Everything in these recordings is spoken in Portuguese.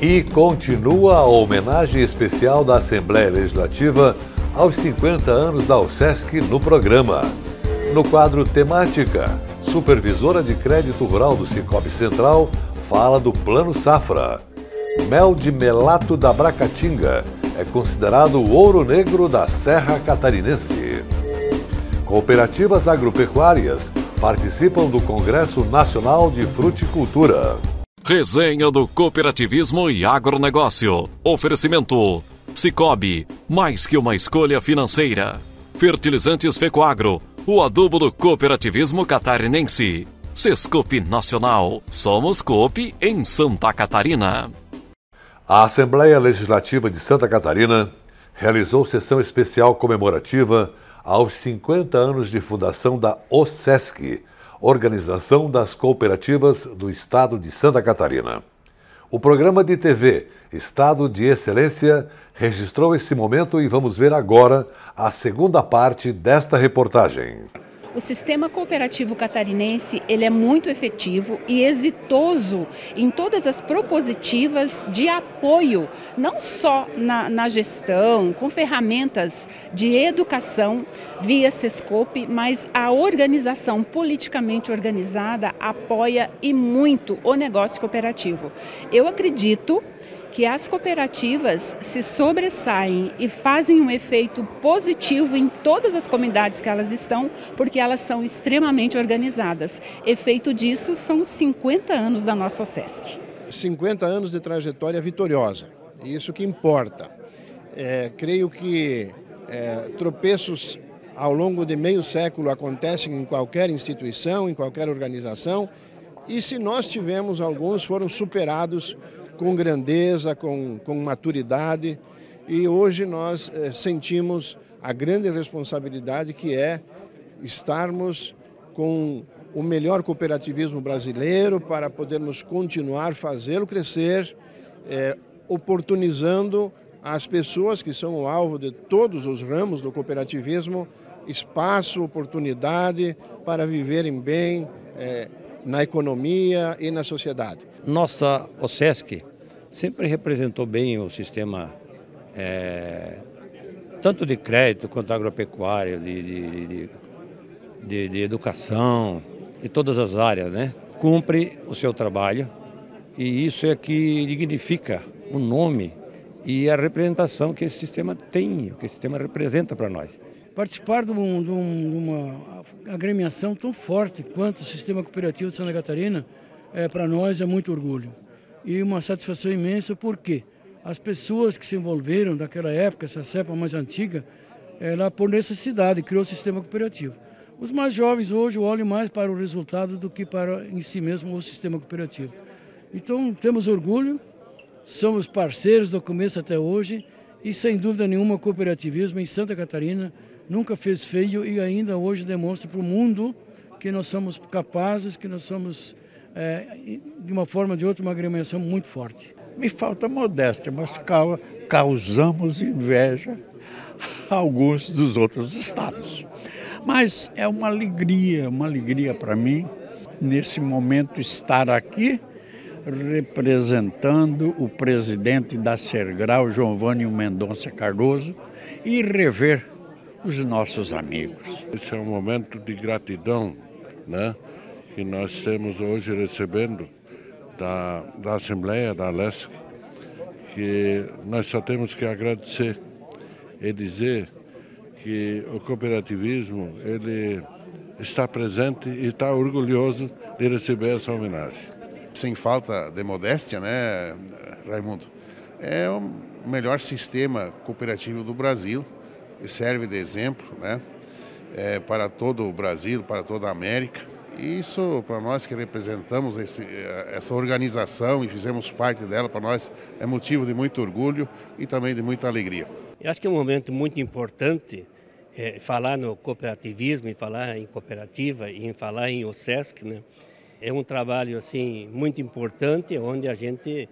E continua a homenagem especial da Assembleia Legislativa aos 50 anos da USESC no programa. No quadro Temática, supervisora de crédito rural do Cicobi Central fala do Plano Safra. Mel de melato da Bracatinga é considerado o ouro negro da Serra Catarinense. Cooperativas agropecuárias participam do Congresso Nacional de Fruticultura. Resenha do Cooperativismo e Agronegócio. Oferecimento. Cicobi, mais que uma escolha financeira. Fertilizantes Fecoagro, o adubo do cooperativismo catarinense. Sescope Nacional, somos Coop em Santa Catarina. A Assembleia Legislativa de Santa Catarina realizou sessão especial comemorativa aos 50 anos de fundação da OSESC, Organização das Cooperativas do Estado de Santa Catarina. O programa de TV Estado de Excelência registrou esse momento e vamos ver agora a segunda parte desta reportagem. O sistema cooperativo catarinense ele é muito efetivo e exitoso em todas as propositivas de apoio, não só na, na gestão, com ferramentas de educação via Sescope, mas a organização politicamente organizada apoia e muito o negócio cooperativo. Eu acredito que as cooperativas se sobressaem e fazem um efeito positivo em todas as comunidades que elas estão, porque elas são extremamente organizadas. Efeito disso são 50 anos da nossa OSESC. 50 anos de trajetória vitoriosa, isso que importa. É, creio que é, tropeços ao longo de meio século acontecem em qualquer instituição, em qualquer organização, e se nós tivemos alguns, foram superados com grandeza, com, com maturidade. E hoje nós eh, sentimos a grande responsabilidade que é estarmos com o melhor cooperativismo brasileiro para podermos continuar fazê-lo crescer, eh, oportunizando às pessoas que são o alvo de todos os ramos do cooperativismo espaço, oportunidade para viverem bem eh, na economia e na sociedade. Nossa OSESC sempre representou bem o sistema é, tanto de crédito quanto agropecuário, de, de, de, de, educação, de todas as áreas, né? Cumpre o seu trabalho e isso é que dignifica o nome e a representação que esse sistema tem, que esse sistema representa para nós. Participar de, um, de, um, de, uma agremiação tão forte quanto o sistema cooperativo de Santa Catarina, é, para nós é muito orgulho e uma satisfação imensa porque as pessoas que se envolveram daquela época, essa cepa mais antiga, ela por necessidade criou o sistema cooperativo. Os mais jovens hoje olham mais para o resultado do que para em si mesmo o sistema cooperativo. Então temos orgulho, somos parceiros do começo até hoje e sem dúvida nenhuma o cooperativismo em Santa Catarina nunca fez feio e ainda hoje demonstra para o mundo que nós somos capazes, que nós somos é, de uma forma ou de outra, uma agremiação muito forte. Me falta modéstia, mas causamos inveja a alguns dos outros estados. Mas é uma alegria, uma alegria para mim, nesse momento, estar aqui representando o presidente da Sergrau, Giovanni Mendonça Cardoso, e rever os nossos amigos. Esse é um momento de gratidão, né? Que nós temos hoje recebendo da, da Assembleia, da Alesc, que nós só temos que agradecer e dizer que o cooperativismo ele está presente e está orgulhoso de receber essa homenagem. Sem falta de modéstia, né, Raimundo? É o melhor sistema cooperativo do Brasil e serve de exemplo, né, é, para todo o Brasil, para toda a América. Isso, para nós que representamos esse, essa organização e fizemos parte dela, para nós é motivo de muito orgulho e também de muita alegria. Eu acho que é um momento muito importante é, falar no cooperativismo, e falar em cooperativa e falar em OSESC. Né? É um trabalho assim muito importante, onde a gente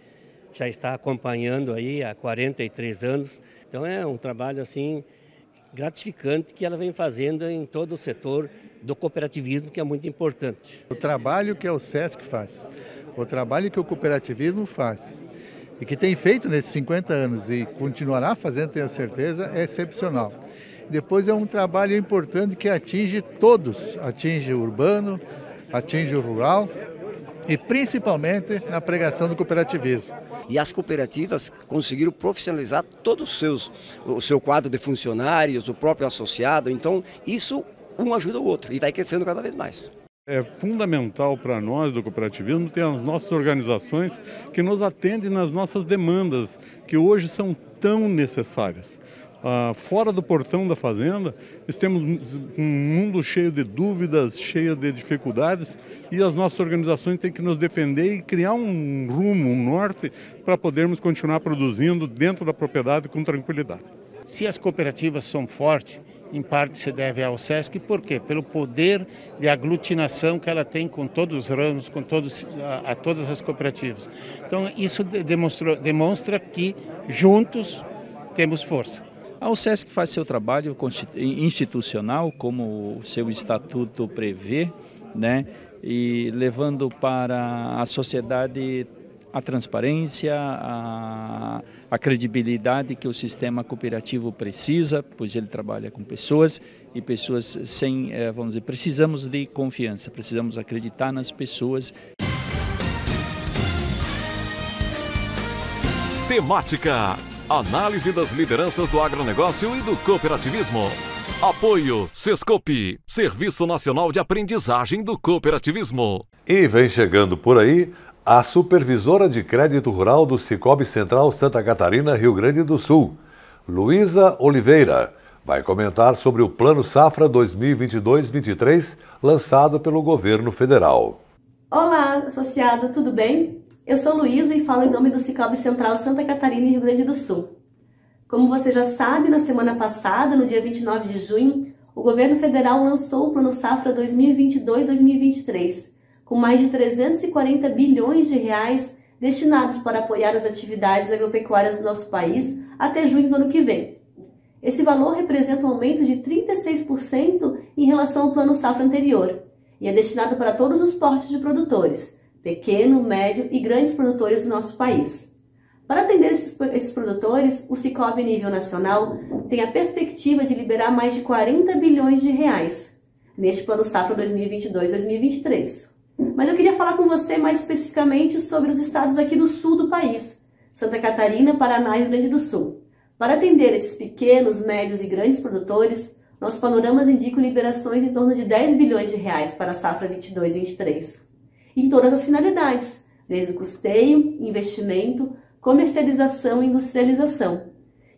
já está acompanhando aí há 43 anos. Então é um trabalho assim gratificante que ela vem fazendo em todo o setor do cooperativismo, que é muito importante. O trabalho que o SESC faz, o trabalho que o cooperativismo faz, e que tem feito nesses 50 anos e continuará fazendo, tenho certeza, é excepcional. Depois é um trabalho importante que atinge todos, atinge o urbano, atinge o rural e principalmente na pregação do cooperativismo. E as cooperativas conseguiram profissionalizar todos os seus, o seu quadro de funcionários, o próprio associado. Então, isso um ajuda o outro e vai crescendo cada vez mais. É fundamental para nós do cooperativismo ter as nossas organizações que nos atendem nas nossas demandas, que hoje são tão necessárias. Ah, fora do portão da fazenda, temos um mundo cheio de dúvidas, cheio de dificuldades e as nossas organizações têm que nos defender e criar um rumo, um norte para podermos continuar produzindo dentro da propriedade com tranquilidade. Se as cooperativas são fortes, em parte se deve ao SESC, por quê? Pelo poder de aglutinação que ela tem com todos os ramos, com todos, a, a todas as cooperativas. Então, isso demonstra que juntos temos força. A OSESC faz seu trabalho institucional, como o seu estatuto prevê, né? e levando para a sociedade a transparência, a, a, credibilidade que o sistema cooperativo precisa, pois ele trabalha com pessoas e pessoas sem, eh, vamos dizer, precisamos de confiança, precisamos acreditar nas pessoas. Temática Análise das lideranças do agronegócio e do cooperativismo. Apoio Sescope, Serviço Nacional de Aprendizagem do Cooperativismo. E vem chegando por aí a supervisora de crédito rural do Cicobi Central Santa Catarina, Rio Grande do Sul, Luísa Oliveira, vai comentar sobre o Plano Safra 2022-23 lançado pelo governo federal. Olá, associado, tudo bem? Eu sou Luísa e falo em nome do Cicobi Central Santa Catarina e Rio Grande do Sul. Como você já sabe, na semana passada, no dia 29 de junho, o governo federal lançou o Plano Safra 2022-2023, com mais de 340 bilhões de reais destinados para apoiar as atividades agropecuárias do nosso país até junho do ano que vem. Esse valor representa um aumento de 36% em relação ao Plano Safra anterior e é destinado para todos os portes de produtores, pequeno, médio e grandes produtores do nosso país. Para atender esses, produtores, o Cicobi nível nacional tem a perspectiva de liberar mais de 40 bilhões de reais neste Plano Safra 2022-2023. Mas eu queria falar com você mais especificamente sobre os estados aqui do sul do país, Santa Catarina, Paraná e Rio Grande do Sul. Para atender esses pequenos, médios e grandes produtores, nossos panoramas indicam liberações em torno de 10 bilhões de reais para a safra 22-23 em todas as finalidades, desde o custeio, investimento, comercialização e industrialização.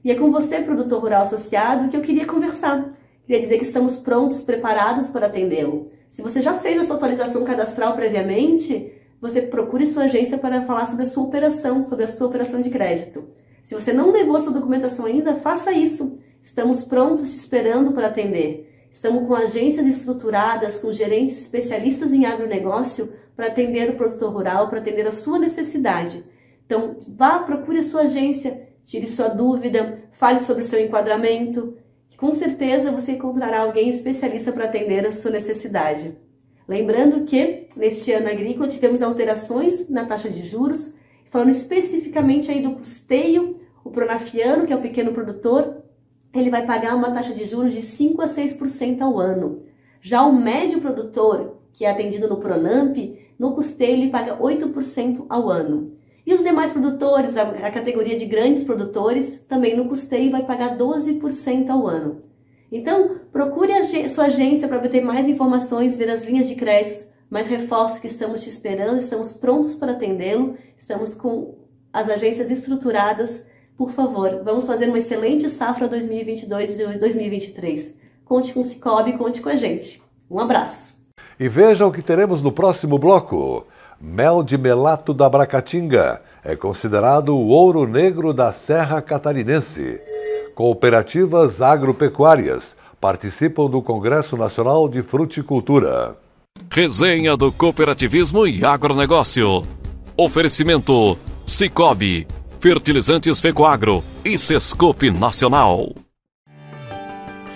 E é com você, produtor rural associado, que eu queria conversar. Queria dizer que estamos prontos, preparados para atendê-lo. Se você já fez a sua atualização cadastral previamente, você procure sua agência para falar sobre a sua operação, sobre a sua operação de crédito. Se você não levou a sua documentação ainda, faça isso. Estamos prontos te esperando para atender. Estamos com agências estruturadas, com gerentes especialistas em agronegócio para atender o produtor rural, para atender a sua necessidade. Então, vá, procure a sua agência, tire sua dúvida, fale sobre o seu enquadramento, com certeza você encontrará alguém especialista para atender a sua necessidade. Lembrando que, neste ano agrícola, tivemos alterações na taxa de juros, falando especificamente aí do custeio, o pronafiano, que é o pequeno produtor, ele vai pagar uma taxa de juros de 5 a 6% ao ano. Já o médio produtor, que é atendido no Pronamp, no custeio ele paga 8% ao ano. E os demais produtores, a, categoria de grandes produtores, também no custeio vai pagar 12% ao ano. Então, procure a sua agência para obter mais informações, ver as linhas de crédito, mais reforços que estamos te esperando, estamos prontos para atendê-lo, estamos com as agências estruturadas. Por favor, vamos fazer uma excelente safra 2022 e 2023. Conte com o Cicobi, conte com a gente. Um abraço! E veja o que teremos no próximo bloco. Mel de melato da Bracatinga é considerado o ouro negro da Serra Catarinense. Cooperativas agropecuárias participam do Congresso Nacional de Fruticultura. Resenha do Cooperativismo e Agronegócio. Oferecimento: Cicobi, Fertilizantes Fecoagro e Sescope Nacional.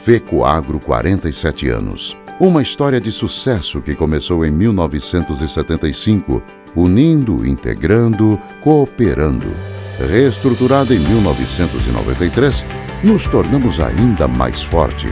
Fecoagro 47 anos uma história de sucesso que começou em 1975, unindo, integrando, cooperando Reestruturada em 1993, nos tornamos ainda mais forte.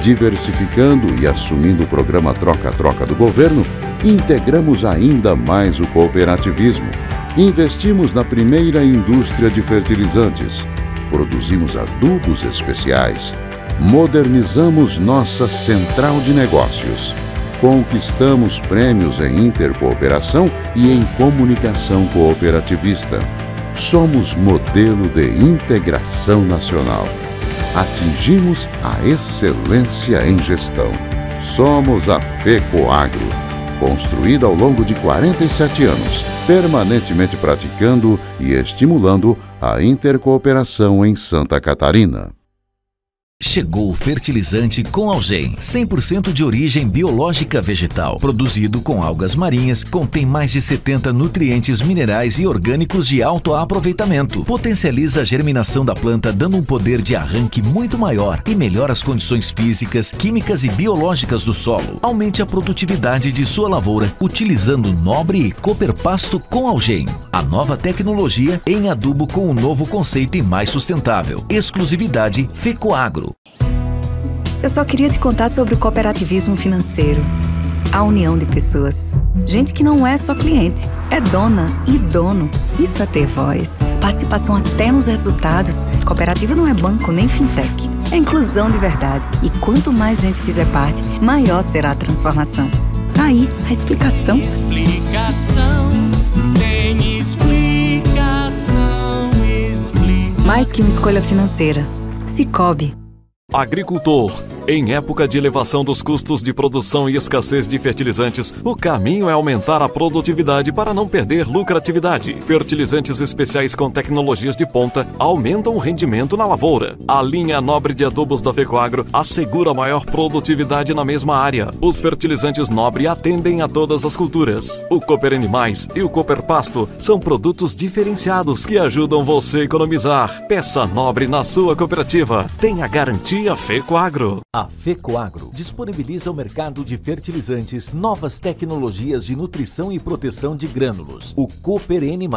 Diversificando e assumindo o programa Troca-Troca do governo, integramos ainda mais o cooperativismo. Investimos na primeira indústria de fertilizantes. Produzimos adubos especiais. Modernizamos nossa central de negócios. Conquistamos prêmios em intercooperação e em comunicação cooperativista. Somos modelo de integração nacional. Atingimos a excelência em gestão. Somos a FECOAGro, construída ao longo de 47 anos, permanentemente praticando e estimulando a intercooperação em Santa Catarina. Chegou o fertilizante com Algem, 100% de origem biológica vegetal, produzido com algas marinhas, contém mais de 70 nutrientes minerais e orgânicos de alto aproveitamento. Potencializa a germinação da planta, dando um poder de arranque muito maior e melhora as condições físicas, químicas e biológicas do solo. Aumente a produtividade de sua lavoura utilizando Nobre e Cooper Pasto com Algem. A nova tecnologia em adubo com um novo conceito e mais sustentável. Exclusividade Fecoagro. Eu só queria te contar sobre o cooperativismo financeiro. A união de pessoas. Gente que não é só cliente, é dona e dono. Isso é ter voz. Participação até nos resultados. Cooperativa não é banco nem fintech. É inclusão de verdade. E quanto mais gente fizer parte, maior será a transformação. Tá aí a explicação. Explicação, tem explicação, explicação. Mais que uma escolha financeira. Cicobi. Agricultor. Em época de elevação dos custos de produção e escassez de fertilizantes, o caminho é aumentar a produtividade para não perder lucratividade. Fertilizantes especiais com tecnologias de ponta aumentam o rendimento na lavoura. A linha nobre de adubos da Fecoagro assegura maior produtividade na mesma área. Os fertilizantes nobre atendem a todas as culturas. O Cooper Animais e o Cooper Pasto são produtos diferenciados que ajudam você a economizar. Peça nobre na sua cooperativa. Tenha garantia Fecoagro. A FECOAGRO disponibiliza ao mercado de fertilizantes novas tecnologias de nutrição e proteção de grânulos. O Cooper N+,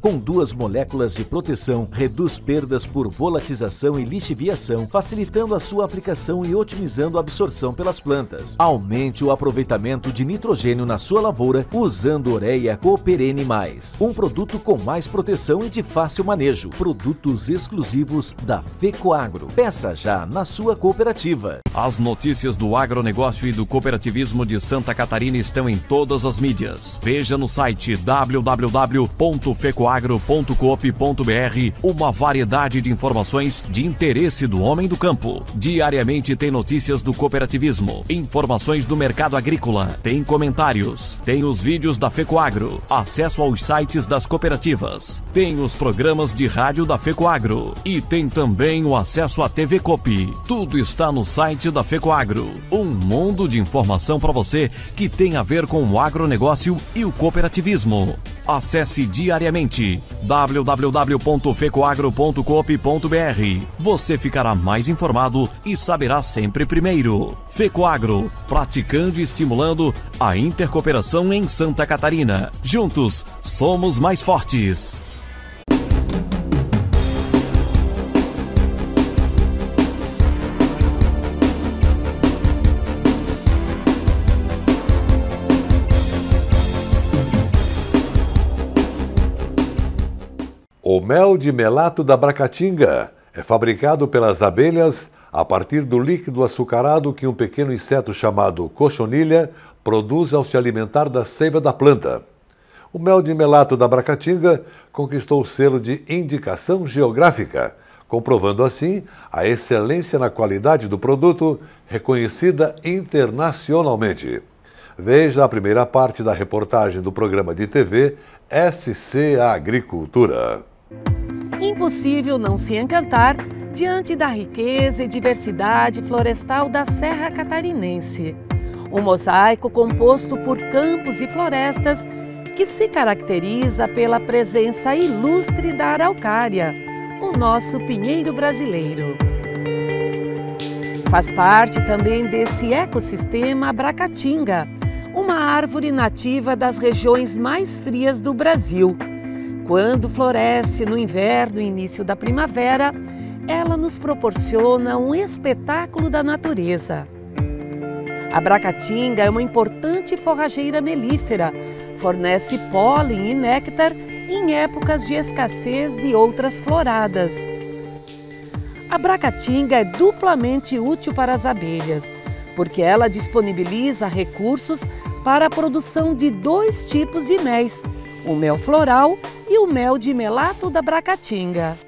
com duas moléculas de proteção, reduz perdas por volatização e lixiviação, facilitando a sua aplicação e otimizando a absorção pelas plantas. Aumente o aproveitamento de nitrogênio na sua lavoura usando Ureia Cooper N+, um produto com mais proteção e de fácil manejo. Produtos exclusivos da FECOAGRO. Peça já na sua cooperativa. As notícias do agronegócio e do cooperativismo de Santa Catarina estão em todas as mídias. Veja no site www.fecoagro.coop.br uma variedade de informações de interesse do homem do campo. Diariamente tem notícias do cooperativismo, informações do mercado agrícola, tem comentários, tem os vídeos da Fecoagro, acesso aos sites das cooperativas, tem os programas de rádio da Fecoagro e tem também o acesso à TV Cop. Tudo está no site da Fecoagro. Um mundo de informação para você que tem a ver com o agronegócio e o cooperativismo. Acesse diariamente www.fecoagro.coop.br. Você ficará mais informado e saberá sempre primeiro. Fecoagro, praticando e estimulando a intercooperação em Santa Catarina. Juntos, somos mais fortes. Mel de melato da Bracatinga é fabricado pelas abelhas a partir do líquido açucarado que um pequeno inseto chamado cochonilha produz ao se alimentar da seiva da planta. O mel de melato da Bracatinga conquistou o selo de indicação geográfica, comprovando assim a excelência na qualidade do produto, reconhecida internacionalmente. Veja a primeira parte da reportagem do programa de TV SC Agricultura. Impossível não se encantar diante da riqueza e diversidade florestal da Serra Catarinense. Um mosaico composto por campos e florestas que se caracteriza pela presença ilustre da araucária, o nosso pinheiro brasileiro. Faz parte também desse ecossistema a bracatinga, uma árvore nativa das regiões mais frias do Brasil Quando floresce no inverno e início da primavera, ela nos proporciona um espetáculo da natureza. A bracatinga é uma importante forrageira melífera, fornece pólen e néctar em épocas de escassez de outras floradas. A bracatinga é duplamente útil para as abelhas, porque ela disponibiliza recursos para a produção de dois tipos de mel, o mel floral e o mel de melato da bracatinga.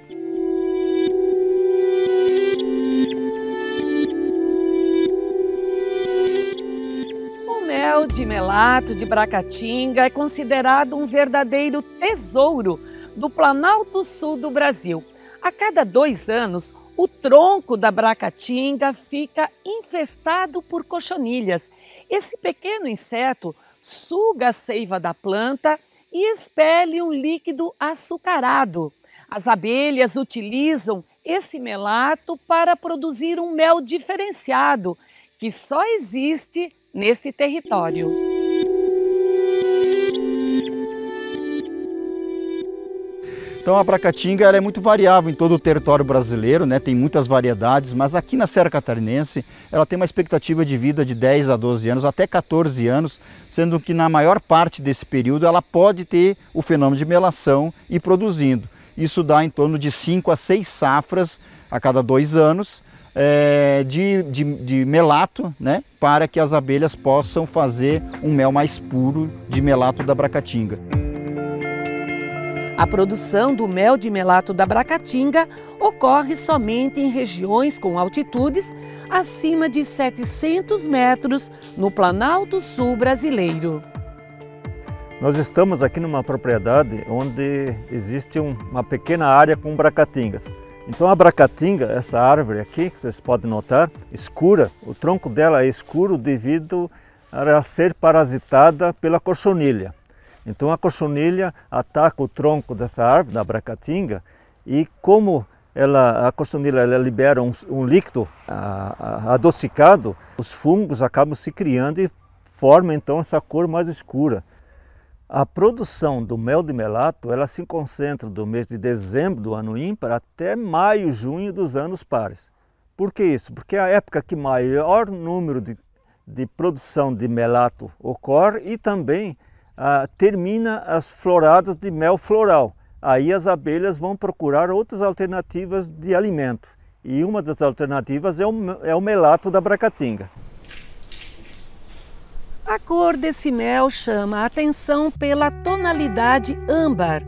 O mel de melato de bracatinga é considerado um verdadeiro tesouro do Planalto Sul do Brasil. A cada dois anos, o tronco da bracatinga fica infestado por cochonilhas. Esse pequeno inseto suga a seiva da planta e expele um líquido açucarado. As abelhas utilizam esse melato para produzir um mel diferenciado que só existe neste território. Então a bracatinga é muito variável em todo o território brasileiro, né? tem muitas variedades, mas aqui na Serra Catarinense ela tem uma expectativa de vida de 10 a 12 anos, até 14 anos, sendo que na maior parte desse período ela pode ter o fenômeno de melação e produzindo. Isso dá em torno de 5 a 6 safras a cada dois anos é, de, de, de melato, né? para que as abelhas possam fazer um mel mais puro de melato da bracatinga. A produção do mel de melato da bracatinga ocorre somente em regiões com altitudes acima de 700 metros no Planalto Sul brasileiro. Nós estamos aqui numa propriedade onde existe uma pequena área com bracatingas. Então a bracatinga, essa árvore aqui, que vocês podem notar, escura, o tronco dela é escuro devido a ser parasitada pela cochonilha. Então a cochonilha ataca o tronco dessa árvore, da bracatinga, e como ela, a cochonilha ela libera um, um líquido a, a, adocicado, os fungos acabam se criando e formam então essa cor mais escura. A produção do mel de melato ela se concentra do mês de dezembro do ano ímpar até maio, junho dos anos pares. Por que isso? Porque é a época que maior número de, de produção de melato ocorre e também ah, termina as floradas de mel floral. Aí as abelhas vão procurar outras alternativas de alimento. E uma das alternativas é o, é o melato da bracatinga. A cor desse mel chama a atenção pela tonalidade âmbar.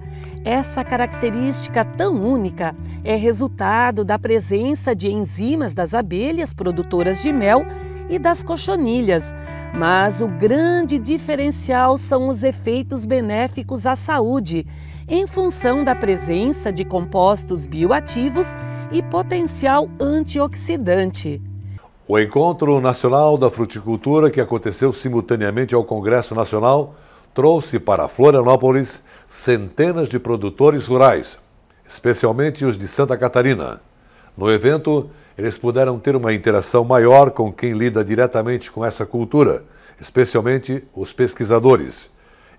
Essa característica tão única é resultado da presença de enzimas das abelhas produtoras de mel e das cochonilhas, mas o grande diferencial são os efeitos benéficos à saúde, em função da presença de compostos bioativos e potencial antioxidante. O Encontro Nacional da Fruticultura, que aconteceu simultaneamente ao Congresso Nacional, trouxe para Florianópolis centenas de produtores rurais, especialmente os de Santa Catarina. No evento, eles puderam ter uma interação maior com quem lida diretamente com essa cultura, especialmente os pesquisadores.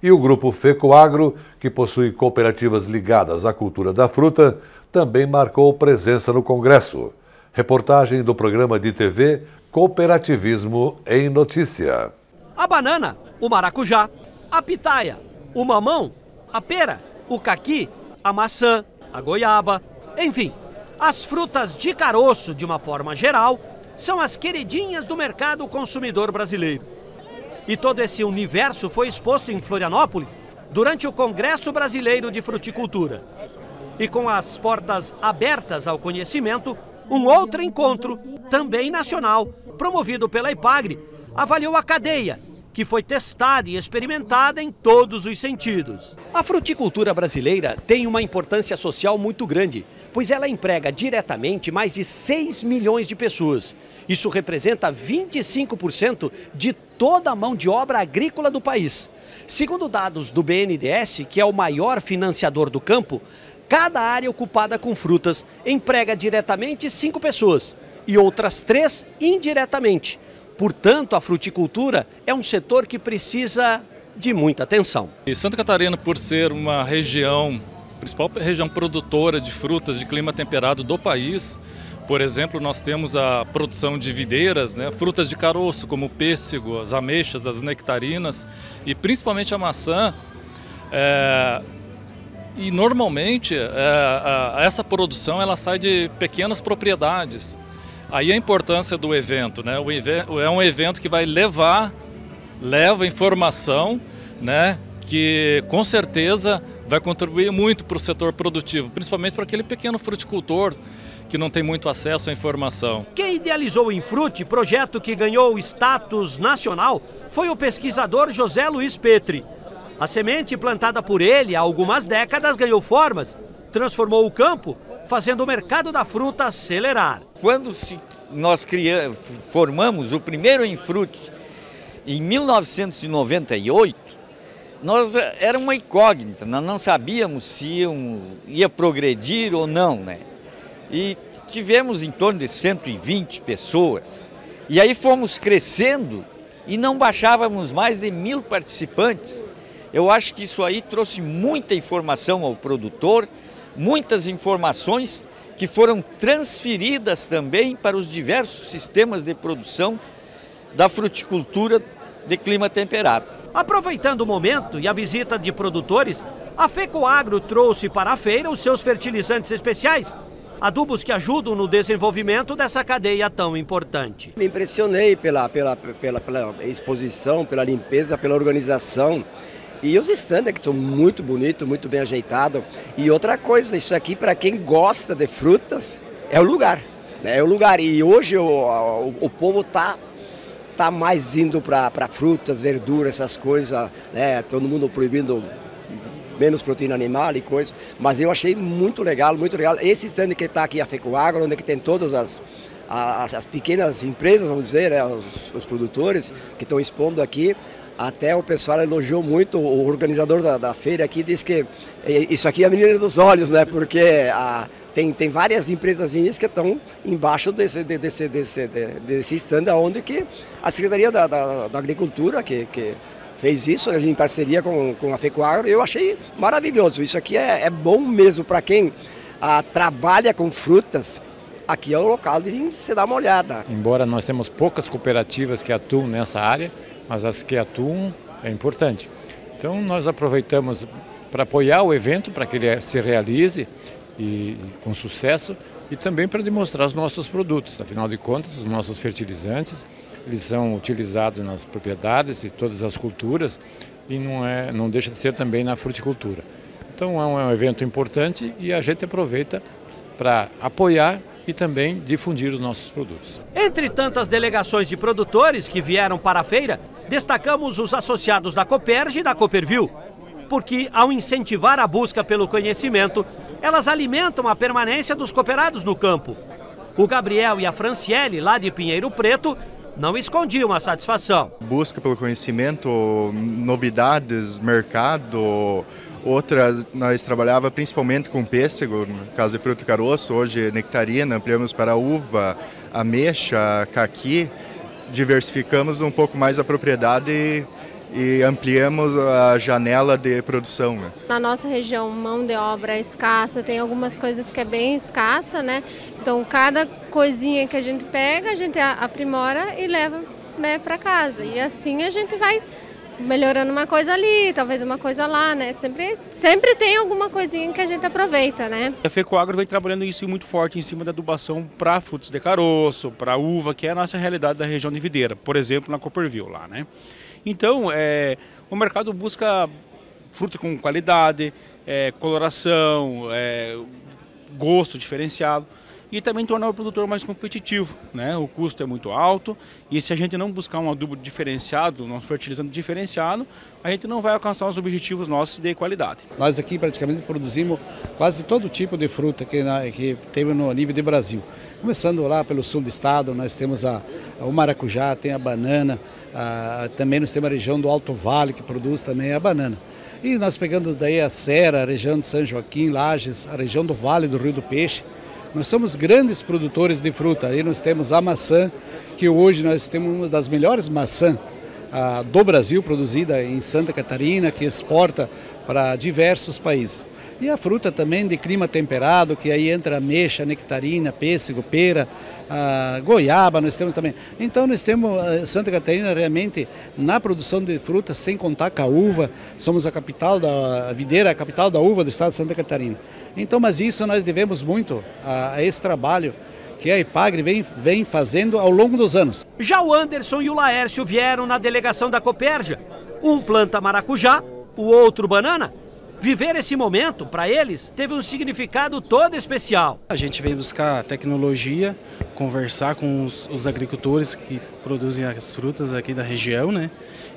E o grupo FECOAGRO, que possui cooperativas ligadas à cultura da fruta, também marcou presença no Congresso. Reportagem do programa de TV Cooperativismo em Notícia. A banana, o maracujá, a pitaia, o mamão, a pera, o caqui, a maçã, a goiaba, enfim, as frutas de caroço, de uma forma geral, são as queridinhas do mercado consumidor brasileiro. E todo esse universo foi exposto em Florianópolis durante o Congresso Brasileiro de Fruticultura. E com as portas abertas ao conhecimento, um outro encontro, também nacional, promovido pela IPAGRE, avaliou a cadeia, que foi testada e experimentada em todos os sentidos. A fruticultura brasileira tem uma importância social muito grande pois ela emprega diretamente mais de 6 milhões de pessoas. Isso representa 25% de toda a mão de obra agrícola do país. Segundo dados do BNDES, que é o maior financiador do campo, cada área ocupada com frutas emprega diretamente 5 pessoas e outras 3 indiretamente. Portanto, a fruticultura é um setor que precisa de muita atenção. E Santa Catarina, por ser uma região principal região produtora de frutas de clima temperado do país. Por exemplo, nós temos a produção de videiras, né, frutas de caroço, como o pêssego, as ameixas, as nectarinas e principalmente a maçã. É, e normalmente é, a, essa produção ela sai de pequenas propriedades. Aí a importância do evento, né? O é um evento que vai levar, leva informação, né? Que com certeza vai contribuir muito para o setor produtivo, principalmente para aquele pequeno fruticultor que não tem muito acesso à informação. Quem idealizou o Infrute, projeto que ganhou status nacional, foi o pesquisador José Luiz Petri. A semente plantada por ele há algumas décadas ganhou formas, transformou o campo, fazendo o mercado da fruta acelerar. Quando se, nós criamos, formamos o primeiro Infrute, em 1998, nós eh, era uma incógnita, nós não sabíamos se ia progredir ou não, né? E tivemos em torno de 120 pessoas. E aí fomos crescendo e não baixávamos mais de mil participantes. Eu acho que isso aí trouxe muita informação ao produtor, muitas informações que foram transferidas também para os diversos sistemas de produção da fruticultura de clima temperado. Aproveitando o momento e a visita de produtores, a FECOAGRO trouxe para a feira os seus fertilizantes especiais, adubos que ajudam no desenvolvimento dessa cadeia tão importante. Me impressionei pela, pela, pela, pela exposição, pela limpeza, pela organização. E os stands que são muito bonitos, muito bem ajeitados. E outra coisa, isso aqui para quem gosta de frutas é o lugar. Né? É o lugar. E hoje o, o, o povo está tá mais indo para frutas, verduras, essas coisas, né? Todo mundo proibindo menos proteína animal e coisas. Mas eu achei muito legal, muito legal. Esse stand que está aqui, a Fecoagro, onde que tem todas as, as, as pequenas empresas, vamos dizer, né? os, os produtores que estão expondo aqui. Até o pessoal elogiou muito, o organizador da, da feira aqui disse que isso aqui é a menina dos olhos, né? Porque a, tem, tem várias empresas que estão embaixo desse, desse, desse, desse stand onde que a Secretaria da, da, da Agricultura, que, que fez isso em parceria com, com a FECOAGRO, eu achei maravilhoso. Isso aqui é, é bom mesmo para quem ah, trabalha com frutas, aqui é o local de você dar uma olhada. Embora nós temos poucas cooperativas que atuam nessa área, mas as que atuam é importante. Então nós aproveitamos para apoiar o evento, para que ele se realize e, com sucesso e também para demonstrar os nossos produtos. Afinal de contas, os nossos fertilizantes, eles são utilizados nas propriedades e todas as culturas e não, é, não deixa de ser também na fruticultura. Então é um, é um evento importante e a gente aproveita para apoiar e também difundir os nossos produtos. Entre tantas delegações de produtores que vieram para a feira, destacamos os associados da Coperge e da Cooperville, porque ao incentivar a busca pelo conhecimento, elas alimentam a permanência dos cooperados no campo. O Gabriel e a Franciele, lá de Pinheiro Preto, não escondiam a satisfação. Busca pelo conhecimento, novidades, mercado. Outras, nós trabalhava principalmente com pêssego, no caso de fruto caroço, hoje nectarina, ampliamos para uva, ameixa, caqui. Diversificamos um pouco mais a propriedade e ampliamos a janela de produção. Né? Na nossa região, mão de obra é escassa, tem algumas coisas que é bem escassa, né? Então, cada coisinha que a gente pega, a gente aprimora e leva né, para casa. E assim a gente vai melhorando uma coisa ali, talvez uma coisa lá, né? Sempre, sempre tem alguma coisinha que a gente aproveita, né? A FECOAGRO vem trabalhando isso muito forte em cima da adubação para frutos de caroço, para uva, que é a nossa realidade da região de Videira, por exemplo, na Copperville lá, né? Então, é, o mercado busca fruta com qualidade, é, coloração, é, gosto diferenciado e também tornar o produtor mais competitivo. Né? O custo é muito alto e se a gente não buscar um adubo diferenciado, um fertilizante diferenciado, a gente não vai alcançar os objetivos nossos de qualidade. Nós aqui praticamente produzimos quase todo tipo de fruta que, na, que no nível de Brasil. Começando lá pelo sul do estado, nós temos a, o maracujá, tem a banana, a, também nós temos a região do Alto Vale que produz também a banana. E nós pegando daí a Serra, a região de São Joaquim, Lages, a região do Vale do Rio do Peixe, nós somos grandes produtores de fruta. Aí nós temos a maçã, que hoje nós temos uma das melhores maçãs ah, do Brasil, produzida em Santa Catarina, que exporta para diversos países. E a fruta também de clima temperado, que aí entra ameixa, nectarina, pêssego, pera, goiaba, nós temos também. Então nós temos eh, Santa Catarina realmente na produção de frutas, sem contar com a uva, somos a capital da a videira, a capital da uva do estado de Santa Catarina. Então, mas isso nós devemos muito a, a esse trabalho que a Ipagre vem, vem fazendo ao longo dos anos. Já o Anderson e o Laércio vieram na delegação da Copérgia. Um planta maracujá, o outro banana. Viver esse momento, para eles, teve um significado todo especial. A gente vem buscar tecnologia, conversar com os, os agricultores que produzem as frutas aqui da região, né?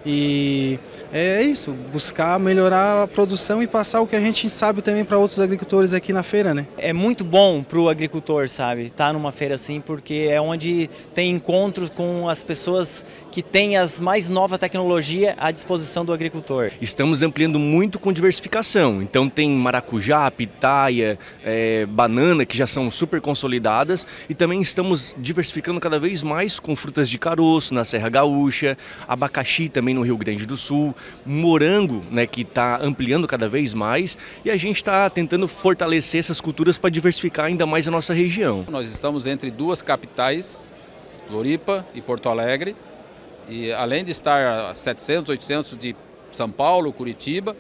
E é isso, buscar melhorar a produção e passar o que a gente sabe também para outros agricultores aqui na feira, né? É muito bom para o agricultor, sabe, estar tá numa feira assim, porque é onde tem encontros com as pessoas que têm as mais nova tecnologia à disposição do agricultor. Estamos ampliando muito com diversificação, então tem maracujá, pitaia, é, banana, que já são super consolidadas, e também estamos diversificando cada vez mais com frutas de caroço na Serra Gaúcha, abacaxi também no Rio Grande do Sul, morango, né, que está ampliando cada vez mais, e a gente está tentando fortalecer essas culturas para diversificar ainda mais a nossa região. Nós estamos entre duas capitais, Floripa e Porto Alegre, e além de estar a 700, 800 de São Paulo, Curitiba,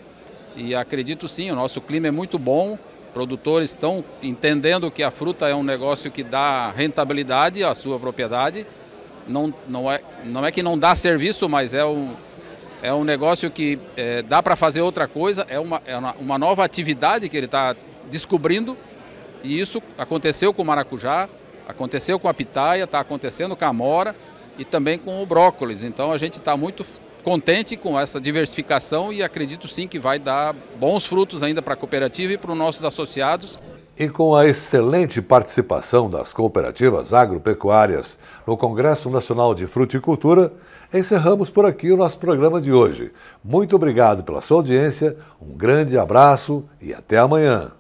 e acredito sim, o nosso clima é muito bom, produtores estão entendendo que a fruta é um negócio que dá rentabilidade à sua propriedade, não, não, é, não é que não dá serviço, mas é um, é um negócio que é, dá para fazer outra coisa, é uma, é uma nova atividade que ele está descobrindo. E isso aconteceu com o maracujá, aconteceu com a pitaia, está acontecendo com a amora e também com o brócolis. Então a gente está muito contente com essa diversificação e acredito sim que vai dar bons frutos ainda para a cooperativa e para os nossos associados. E com a excelente participação das cooperativas agropecuárias no Congresso Nacional de Fruticultura, encerramos por aqui o nosso programa de hoje. Muito obrigado pela sua audiência, um grande abraço e até amanhã.